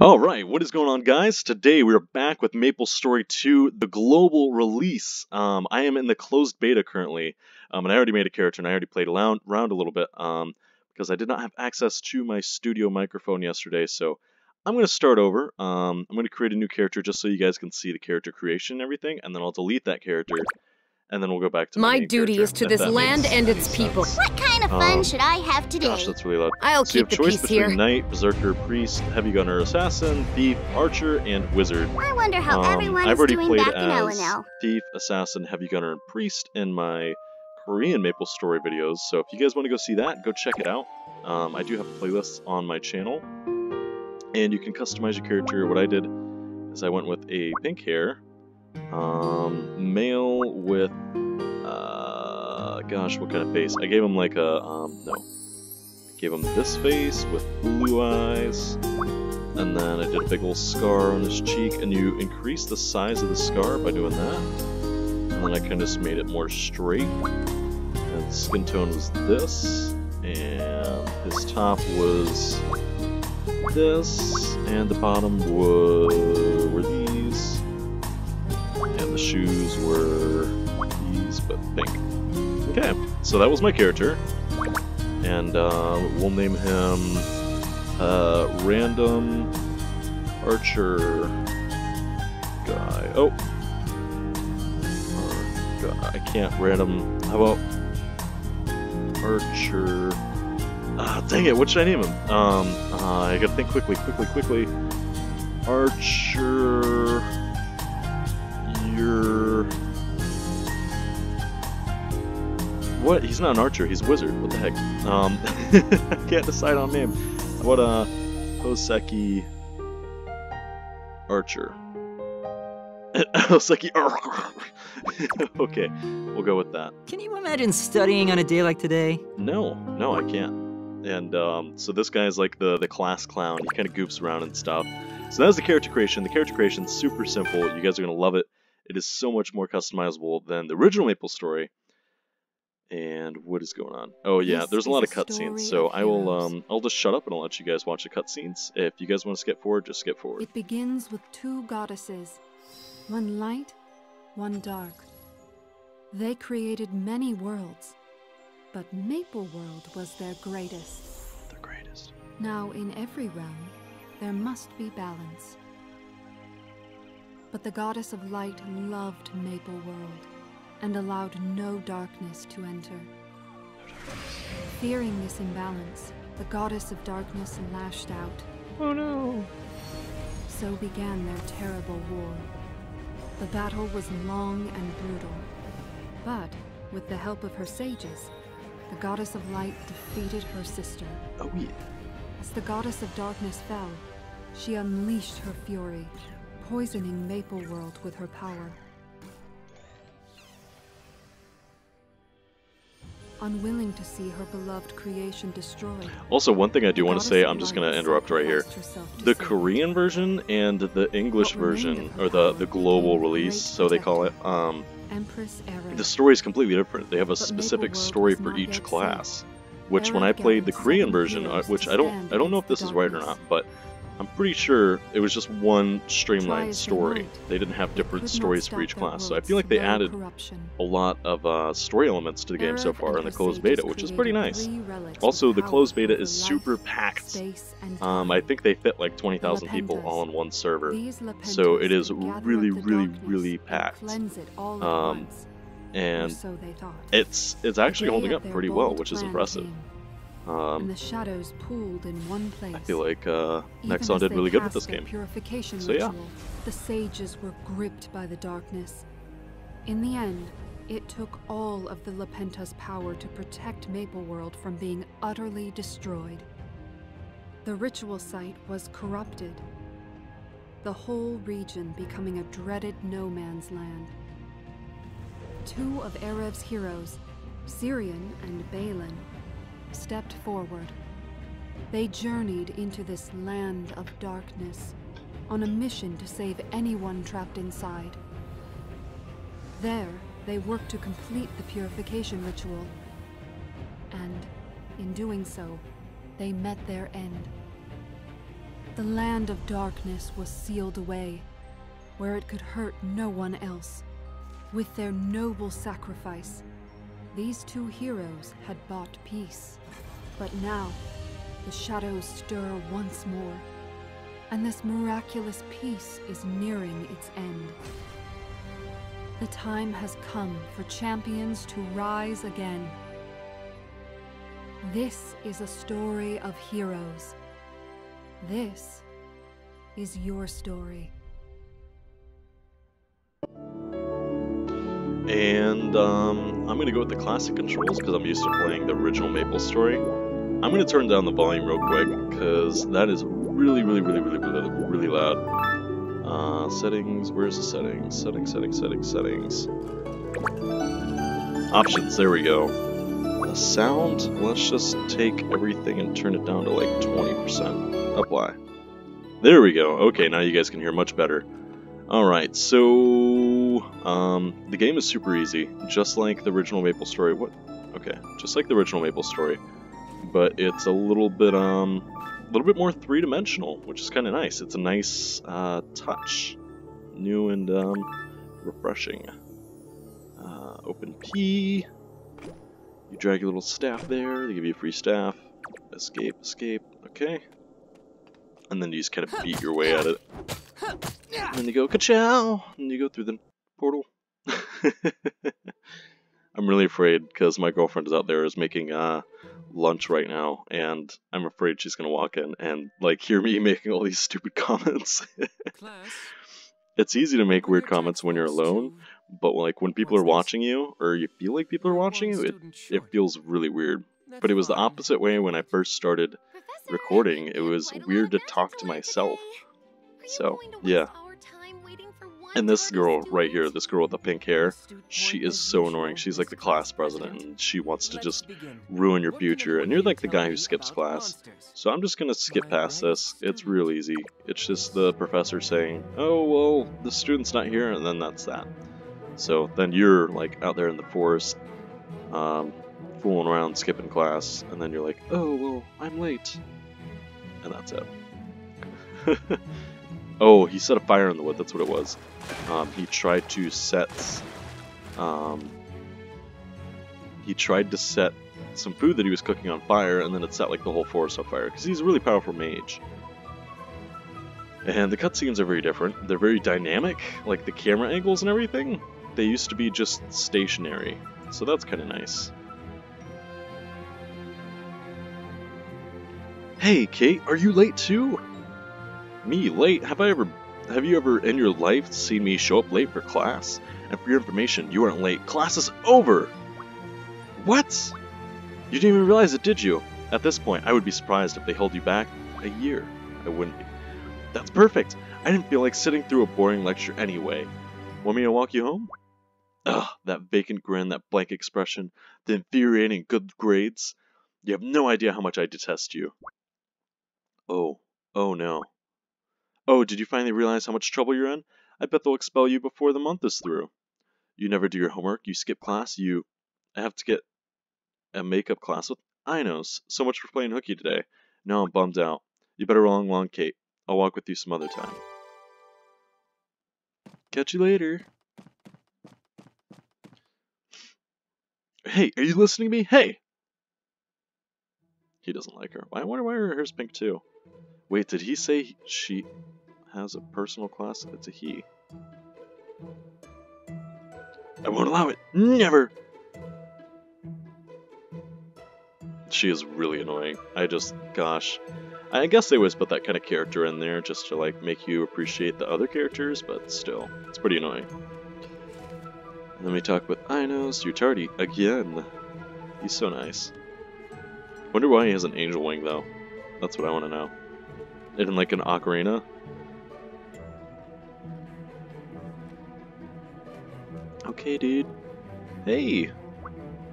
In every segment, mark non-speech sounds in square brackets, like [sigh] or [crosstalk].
All right, what is going on, guys? Today we are back with Maple Story 2, the global release. Um, I am in the closed beta currently, um, and I already made a character and I already played around, a little bit um, because I did not have access to my studio microphone yesterday. So I'm going to start over. Um, I'm going to create a new character just so you guys can see the character creation and everything, and then I'll delete that character and then we'll go back to my, my duty is to [laughs] this land makes and its people. sense. What kind of fun Um, should I have today? Gosh, that's really loud. I'll So you keep have the choice peace between here. knight, berserker, priest, heavy gunner, assassin, thief, archer, and wizard. I wonder how Um, everyone I've is already doing played back in as ONL. thief, assassin, heavy gunner, and priest in my Korean Maple Story videos. So if you guys want to go see that, go check it out. Um, I do have playlists on my channel, and you can customize your character. What I did is I went with a pink hair, um, male with, uh, gosh, what kind of face? I gave him like a, um, no, I gave him this face with blue eyes. And then I did a big old scar on his cheek, and you increase the size of the scar by doing that. And then I kind of just made it more straight. And skin tone was this, and his top was this, and the bottom were, shoes were these, but pink. Okay, so that was my character, and uh, we'll name him uh, random archer guy. Oh, uh, I can't random. How about archer? Ah, dang it! What should I name him? Um, I gotta think quickly, quickly, quickly. Archer. You're. What? He's not an archer. He's a wizard. What the heck? Um, I [laughs] can't decide on name. What uh, Hoseki Archer. [laughs] Hoseki Archer. [laughs] okay, we'll go with that. Can you imagine studying on a day like today? No, no, I can't. And um, so this guy is like the the class clown. He kind of goofs around and stuff. So that was the character creation. The character creation is super simple. You guys are gonna love it. It is so much more customizable than the original Maple Story. And what is going on? Oh yeah, This there's a lot of cutscenes. So I will um I'll just shut up and I'll let you guys watch the cutscenes. If you guys want to skip forward, just skip forward. It begins with two goddesses, one light, one dark. They created many worlds, but Maple World was their greatest. The greatest. Now, in every realm, there must be balance. But the goddess of light loved Maple World and allowed no darkness to enter. Fearing this imbalance, the goddess of darkness lashed out. Oh no. So began their terrible war. The battle was long and brutal. But, with the help of her sages, the goddess of light defeated her sister. Oh yeah. As the goddess of darkness fell, she unleashed her fury, poisoning Maple World with her power. Unwilling to see her beloved creation destroyed, Also, one thing I do want to say, I'm just going to interrupt right here. sacrificed herself to The. Korean version and the English version, or the, the global release, so they call it, um, the story is completely different. They have a specific story for each class. Which, when I played the Korean version, which I don't I don't know if this is right or not, but I'm pretty sure it was just one streamlined story. might, They didn't have different stories for each class, so I feel like they added corruption. a lot of uh, story elements to the game so far in the closed beta, which is pretty nice. Also, the closed beta is super packed. Um. I think they fit like 20,000 people all on one server. So it is would gather up really, really, really packed. Cleanse it all at Um, And so they thought. it's it's actually holding up pretty well, which is impressive. Came, and Um, the shadows pooled in one place. I feel like uh, Nexon did really good with this game. Purification So, yeah. ritual, the sages were gripped by the darkness. In the end, it took all of the Lapenta's power to protect Maple World from being utterly destroyed. The ritual site was corrupted, the whole region becoming a dreaded no man's land. Two of Erev's heroes, Syrian and Balin, stepped forward. They journeyed into this land of darkness on a mission to save anyone trapped inside. There, they worked to complete the purification ritual. And, in doing so, they met their end. The land of darkness was sealed away, where it could hurt no one else. With their noble sacrifice, these two heroes had bought peace. But now, the shadows stir once more, and this miraculous peace is nearing its end. The time has come for champions to rise again. This is a story of heroes. This is your story. And um, I'm going to go with the classic controls because I'm used to playing the original Maple story. I'm going to turn down the volume real quick because that is really, really, really, really, really, really loud. Uh, settings, where's the settings? Settings, settings, settings, settings. Options, there we go. The sound, let's just take everything and turn it down to like 20%. Apply. There we go. Okay, now you guys can hear much better. Alright, so um, the game is super easy, just like the original Maple Story. What? Okay, just like the original Maple Story, but it's a little bit um, a little bit more three-dimensional, which is kind of nice. It's a nice uh, touch, new and um, refreshing. Uh, open P. You drag your little staff there. They give you a free staff. Escape, escape. Okay. And then you just kind of beat your way at it. And then you go ka-chow, and you go through the portal. [laughs] I'm really afraid because my girlfriend is out there is making uh, lunch right now, and I'm afraid she's gonna walk in and like hear me [laughs] making all these stupid comments. [laughs] it's easy to make weird comments when you're alone, but like when people are watching you, or you feel like people are watching you, it it feels really weird. But it was the opposite way when I first started recording. It was weird to talk to myself. So, yeah. And this girl right here, this girl with the pink hair, she is so annoying. She's like the class president, and she wants to just ruin your future. And you're like the guy who skips class. So I'm just gonna skip past this. It's real easy. It's just the professor saying, oh, well, the student's not here, and then that's that. So then you're like out there in the forest, um, fooling around, skipping class, and then you're like, oh, well, I'm late. And that's it. [laughs] Oh, he set a fire in the wood, that's what it was. Um, he tried to set... Um, he tried to set some food that he was cooking on fire, and then it set like the whole forest on fire, because he's a really powerful mage. And the cutscenes are very different. They're very dynamic, like the camera angles and everything. They used to be just stationary, so that's kind of nice. Hey, Kate, are you late too? Me late? Have I ever have you ever in your life seen me show up late for class? And for your information, you weren't late. Class is over! What? You didn't even realize it, did you? At this point, I would be surprised if they held you back a year. I wouldn't be. That's perfect! I didn't feel like sitting through a boring lecture anyway. Want me to walk you home? Ugh, that vacant grin, that blank expression, the infuriating good grades. You have no idea how much I detest you. Oh, oh no. Oh, did you finally realize how much trouble you're in? I bet they'll expel you before the month is through. You never do your homework, you skip class, you I have to get a makeup class with Inos. So much for playing hooky today. Now I'm bummed out. You better run along, Kate. I'll walk with you some other time. Catch you later. Hey, are you listening to me? Hey! He doesn't like her. I wonder why her hair's pink too. Wait, did he say she has a personal class, it's a he. I won't allow it. Never! She is really annoying. I just, gosh. I guess they always put that kind of character in there just to like make you appreciate the other characters, but still, it's pretty annoying. Let me talk with Inos, you're tardy again. He's so nice. Wonder why he has an angel wing though. That's what I want to know. In like an ocarina, Okay, dude. Hey!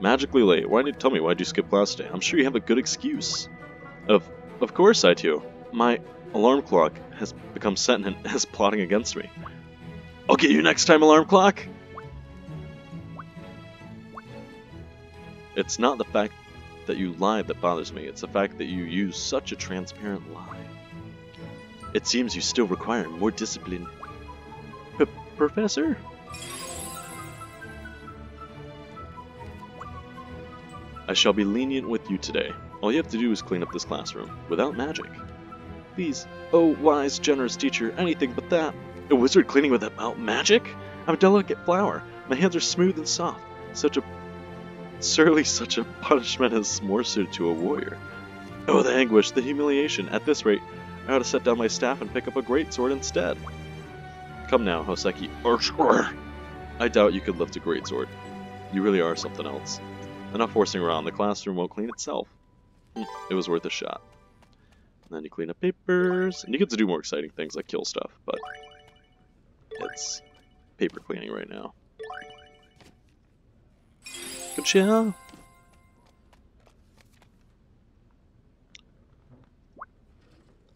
Magically late. Why didn't you tell me why'd you skip class today? I'm sure you have a good excuse. Of of course I do. My alarm clock has become sentient and [laughs] is plotting against me. I'll get you next time, alarm clock! It's not the fact that you lied that bothers me, it's the fact that you use such a transparent lie. It seems you still require more discipline. P Professor? I shall be lenient with you today. All you have to do is clean up this classroom, without magic. Please, oh wise, generous teacher, anything but that. A wizard cleaning without magic? I'm a delicate flower. My hands are smooth and soft. Such a... Surely such a punishment is more suited to a warrior. Oh, the anguish, the humiliation. At this rate, I ought to set down my staff and pick up a great sword instead. Come now, Hoseki. I doubt you could lift a great sword. You really are something else. Enough horsing around. The classroom won't clean itself. Hmm, it was worth a shot. And then you clean up papers, and you get to do more exciting things like kill stuff, but it's paper cleaning right now. Good job.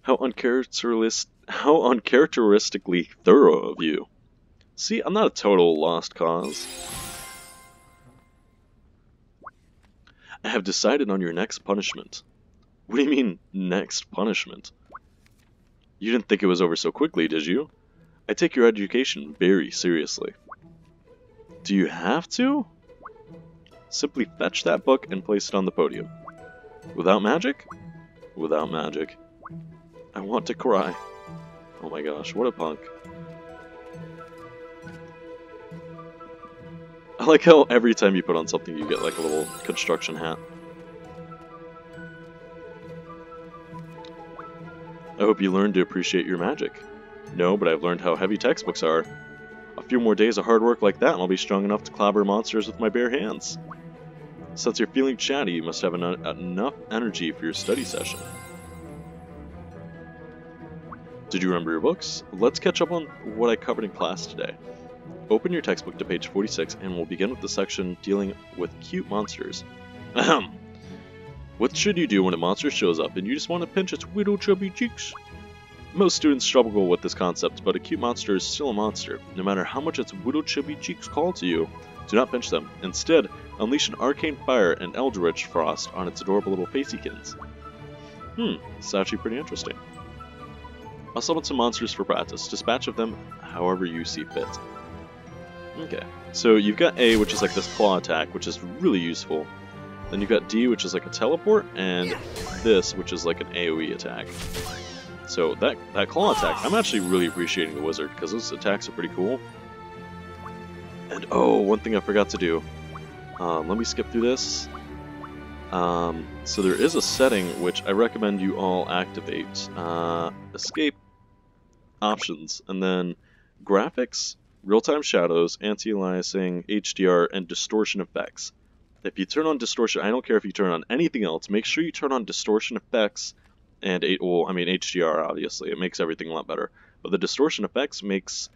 How uncharacteristic, how uncharacteristically thorough of you. See, I'm not a total lost cause. I have decided on your next punishment. What do you mean, next punishment? You didn't think it was over so quickly, did you? I take your education very seriously. Do you have to? Simply fetch that book and place it on the podium. Without magic? Without magic. I want to cry. Oh my gosh, what a punk. I like how every time you put on something you get like a little construction hat. I hope you learned to appreciate your magic. No, but I've learned how heavy textbooks are. A few more days of hard work like that and I'll be strong enough to clobber monsters with my bare hands. Since you're feeling chatty, you must have en enough energy for your study session. Did you remember your books? Let's catch up on what I covered in class today. Open your textbook to page 46 and we'll begin with the section dealing with cute monsters. Ahem. What should you do when a monster shows up and you just want to pinch its little chubby cheeks? Most students struggle with this concept, but a cute monster is still a monster. No matter how much its little chubby cheeks call to you, do not pinch them. Instead, unleash an arcane fire and eldritch frost on its adorable little faciekins. Hmm, it's actually pretty interesting. I'll summon some monsters for practice. Dispatch of them however you see fit. Okay, so you've got A, which is like this claw attack, which is really useful. Then you've got D, which is like a teleport, and this, which is like an AoE attack. So that, that claw attack, I'm actually really appreciating the wizard, because those attacks are pretty cool. And oh, one thing I forgot to do. Um, let me skip through this. Um, so there is a setting which I recommend you all activate. Uh, escape options, and then graphics, real-time shadows, anti-aliasing, HDR, and distortion effects. If you turn on distortion, I don't care if you turn on anything else, make sure you turn on distortion effects and, well, I mean HDR obviously, it makes everything a lot better. But the distortion effects makes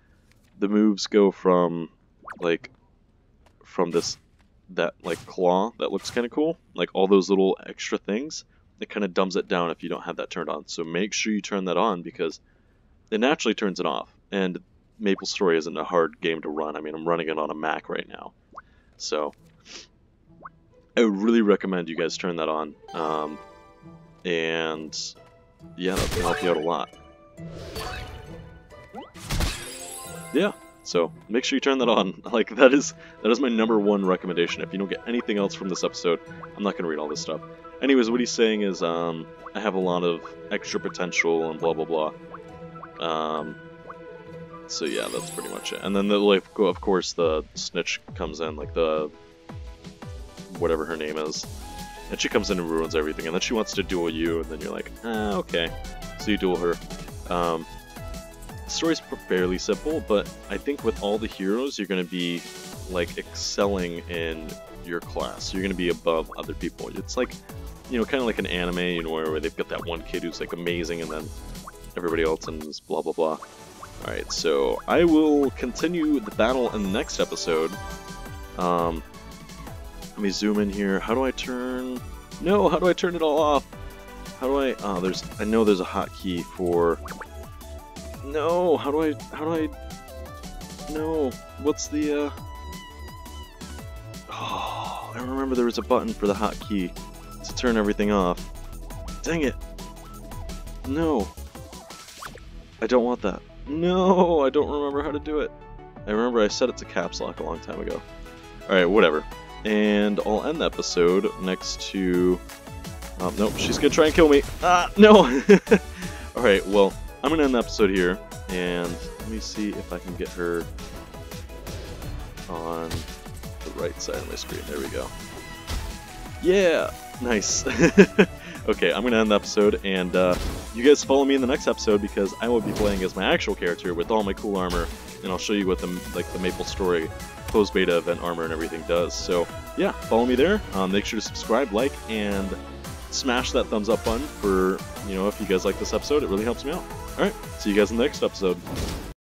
the moves go from, like, from this that like claw that looks kind of cool, like all those little extra things, it kind of dumbs it down if you don't have that turned on. So make sure you turn that on because it naturally turns it off. And Maple Story isn't a hard game to run. I mean, I'm running it on a Mac right now. So I would really recommend you guys turn that on. Um, and yeah, that can help you out a lot. Yeah, so make sure you turn that on. [laughs] Like that is that is my number one recommendation. If you don't get anything else from this episode, I'm not gonna read all this stuff. Anyways, what he's saying is um, I have a lot of extra potential and blah blah blah. Um, so yeah, that's pretty much it. And then the like, of course, the snitch comes in, like the whatever her name is, and she comes in and ruins everything. And then she wants to duel you, and then you're like, ah, okay. So you duel her. Um, the story's fairly simple, but I think with all the heroes, you're going to be like excelling in your class. You're going to be above other people. It's like, you know, kind of like an anime, you know, where they've got that one kid who's like amazing, and then everybody else is blah blah blah. Alright, so I will continue the battle in the next episode. Um, let me zoom in here. How do I turn... No, how do I turn it all off? How do I... Oh, there's... I know there's a hotkey for... No, how do I... How do I... No, what's the, uh... Oh, I remember there was a button for the hotkey to turn everything off. Dang it. No. I don't want that. No, I don't remember how to do it. I remember I set it to caps lock a long time ago. Alright, whatever. And I'll end the episode next to... Um, nope, she's gonna try and kill me. Ah, no! [laughs] Alright, well, I'm gonna end the episode here, and let me see if I can get her on the right side of my screen. There we go. Yeah! Nice. [laughs] okay, I'm gonna end the episode, and uh, you guys follow me in the next episode because I will be playing as my actual character with all my cool armor, and I'll show you what the like the Maple Story closed beta event armor and everything does. So yeah, follow me there. Um, make sure to subscribe, like, and smash that thumbs up button for you know if you guys like this episode. It really helps me out. All right, see you guys in the next episode.